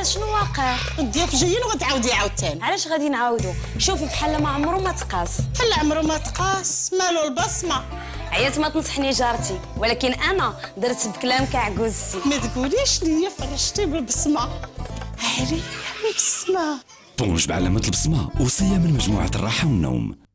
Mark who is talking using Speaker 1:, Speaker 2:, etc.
Speaker 1: باقي
Speaker 2: الضياف جايين وغتعاودي عاوتاني.
Speaker 1: علاش غادي نعاودو؟ شوفي بحال ما عمرو ما تقاس.
Speaker 2: بحال عمرو ما تقاس مالو البصمة.
Speaker 1: عيات ما تنصحني جارتي ولكن أنا درت بكلام كعكوزتي
Speaker 2: ما تقوليش ليا فرشتي بالبصمة. عليا بالبصمة.
Speaker 3: طونج بعلامة البصمة وصية من مجموعة الراحة والنوم.